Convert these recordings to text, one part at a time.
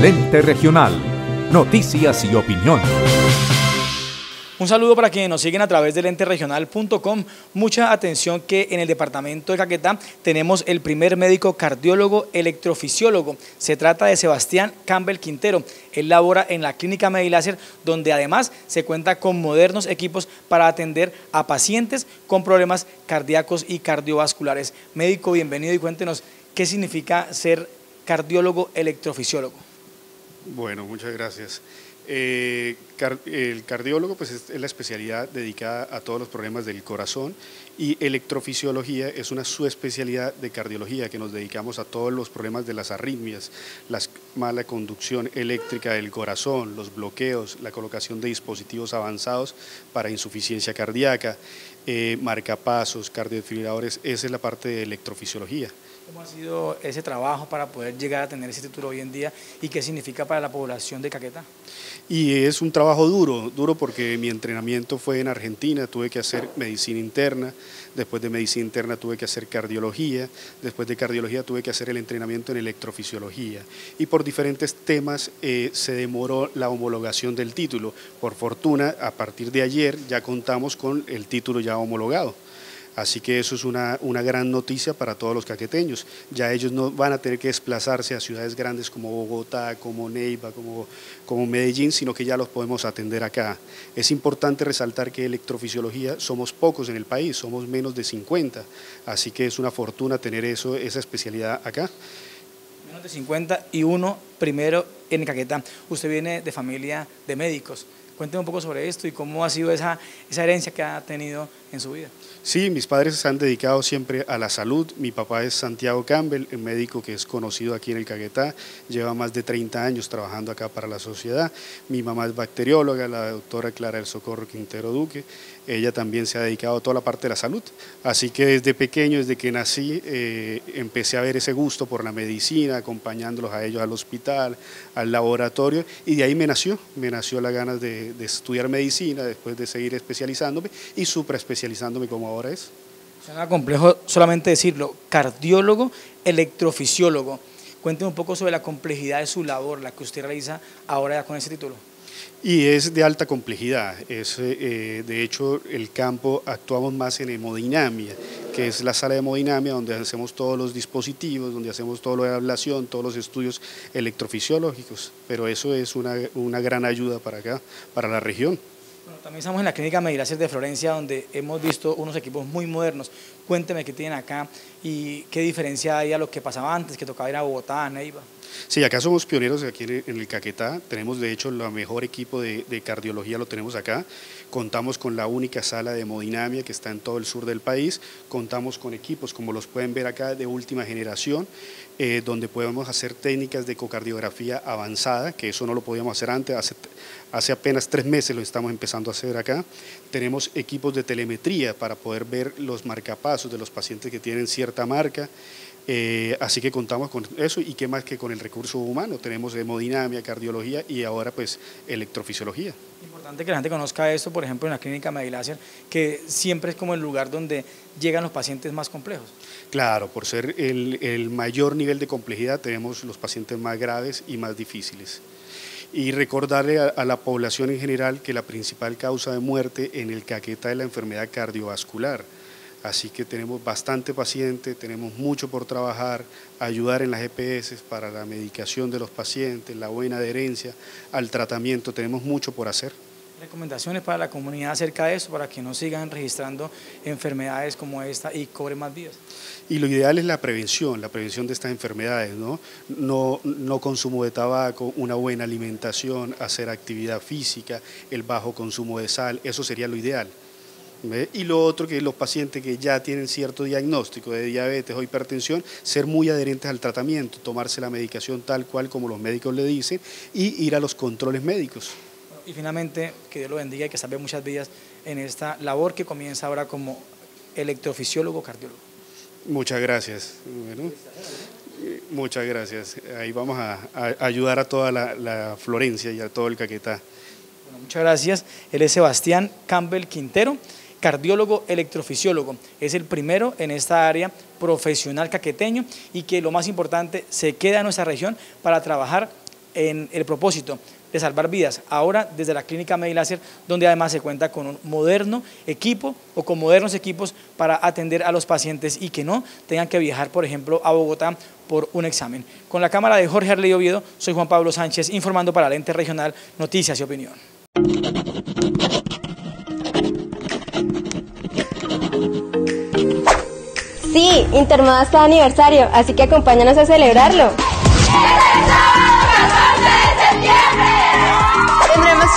Lente Regional. Noticias y opinión. Un saludo para quienes nos siguen a través del enteregional.com. Mucha atención que en el departamento de Caquetá tenemos el primer médico cardiólogo electrofisiólogo. Se trata de Sebastián Campbell Quintero. Él labora en la clínica Mediláser, donde además se cuenta con modernos equipos para atender a pacientes con problemas cardíacos y cardiovasculares. Médico, bienvenido y cuéntenos qué significa ser cardiólogo electrofisiólogo. Bueno, muchas gracias. Eh, el cardiólogo pues, es, la especialidad dedicada a todos los problemas del corazón y electrofisiología es una subespecialidad de cardiología que nos dedicamos a todos los problemas de las arritmias, la mala conducción eléctrica del corazón, los bloqueos, la colocación de dispositivos avanzados para insuficiencia cardíaca, eh, marcapasos, cardiofibriladores, esa es la parte de electrofisiología. ¿Cómo ha sido ese trabajo para poder llegar a tener ese título hoy en día y qué significa para la población de Caquetá? Y es un trabajo duro, duro porque mi entrenamiento fue en Argentina, tuve que hacer medicina interna, después de medicina interna tuve que hacer cardiología, después de cardiología tuve que hacer el entrenamiento en electrofisiología y por diferentes temas eh, se demoró la homologación del título. Por fortuna, a partir de ayer ya contamos con el título ya homologado. Así que eso es una, gran noticia para todos los caqueteños. Ya ellos no van a tener que desplazarse a ciudades grandes como Bogotá, como Neiva, como, como Medellín, sino que ya los podemos atender acá. Es importante resaltar que electrofisiología somos pocos en el país, somos menos de 50, así que es una fortuna tener eso, esa especialidad acá. Menos de 50 y uno primero en Caquetá. Usted viene de familia de médicos. Cuénteme un poco sobre esto y cómo ha sido esa, herencia que ha tenido en su vida. Sí, mis padres se han dedicado siempre a la salud. Mi papá es Santiago Campbell, un médico que es conocido aquí en el Caguetá, lleva más de 30 años trabajando acá para la sociedad. Mi mamá es bacterióloga, la doctora Clara del Socorro Quintero Duque. Ella también se ha dedicado a toda la parte de la salud. Así que desde pequeño, desde que nací, eh, empecé a ver ese gusto por la medicina, acompañándolos a ellos al hospital, al laboratorio, y de ahí me nació, me nació la ganas de, de, estudiar medicina, después de seguir especializándome y especializándome como ahora es. Suena complejo solamente decirlo, cardiólogo, electrofisiólogo. Cuénteme un poco sobre la complejidad de su labor, la que usted realiza ahora con ese título. Y es de alta complejidad, es, eh, de hecho el campo actuamos más en hemodinamia, que es la sala de hemodinamia donde hacemos todos los dispositivos, donde hacemos todo lo de ablación, todos los estudios electrofisiológicos, pero eso es una, una gran ayuda para acá, para la región. También estamos en la clínica Medilacer de Florencia, donde hemos visto unos equipos muy modernos. Cuénteme qué tienen acá y qué diferencia hay a lo que pasaba antes, que tocaba ir a Bogotá, a Neiva. Sí, acá somos pioneros aquí en el Caquetá, tenemos de hecho el mejor equipo de, cardiología, lo tenemos acá, contamos con la única sala de hemodinamia que está en todo el sur del país, contamos con equipos como los pueden ver acá de última generación, eh, donde podemos hacer técnicas de ecocardiografía avanzada, que eso no lo podíamos hacer antes, hace, hace apenas tres meses lo estamos empezando a hacer acá, tenemos equipos de telemetría para poder ver los marcapasos de los pacientes que tienen cierta marca, eh, así que contamos con eso y qué más que con el recurso humano. Tenemos hemodinamia, cardiología y ahora pues electrofisiología. Importante que la gente conozca esto, por ejemplo, en la clínica Mediláser, que siempre es como el lugar donde llegan los pacientes más complejos. Claro, por ser el, el mayor nivel de complejidad tenemos los pacientes más graves y más difíciles y recordarle a, la población en general que la principal causa de muerte en el caqueta es la enfermedad cardiovascular. Así que tenemos bastante paciente, tenemos mucho por trabajar, ayudar en las EPS para la medicación de los pacientes, la buena adherencia al tratamiento, tenemos mucho por hacer. Recomendaciones para la comunidad acerca de eso, para que no sigan registrando enfermedades como esta y cobren más vidas. Y lo ideal es la prevención, la prevención de estas enfermedades, ¿no? No, no consumo de tabaco, una buena alimentación, hacer actividad física, el bajo consumo de sal, eso sería lo ideal. Y lo otro que los pacientes que ya tienen cierto diagnóstico de diabetes o hipertensión, ser muy adherentes al tratamiento, tomarse la medicación tal cual como los médicos le dicen y ir a los controles médicos. Y finalmente, que Dios lo bendiga y que salve muchas vidas en esta labor que comienza ahora como electrofisiólogo cardiólogo. Muchas gracias. muchas gracias. Ahí vamos a, ayudar a toda la, la, Florencia y a todo el Caquetá. Bueno, muchas gracias. Él es Sebastián Campbell Quintero cardiólogo electrofisiólogo. Es el primero en esta área profesional caqueteño y que lo más importante se queda en nuestra región para trabajar en el propósito de salvar vidas, ahora desde la clínica Mediláser, donde además se cuenta con un moderno equipo o con modernos equipos para atender a los pacientes y que no tengan que viajar, por ejemplo, a Bogotá por un examen. Con la cámara de Jorge Arley Oviedo, soy Juan Pablo Sánchez, informando para el ente regional Noticias y Opinión. Sí, Intermoda está de aniversario, así que acompáñanos a celebrarlo.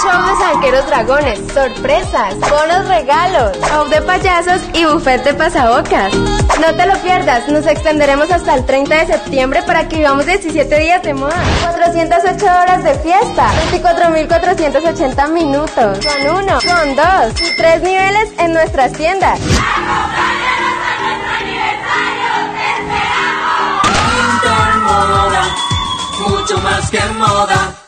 Show de zanqueros dragones, sorpresas, bonos regalos, show de payasos y buffet de pasabocas. No te lo pierdas, nos extenderemos hasta el 30 de septiembre para que vivamos 17 días de moda. 408 horas de fiesta, 24.480 minutos, con uno, con dos y tres niveles en nuestras tiendas. Mucho más que moda.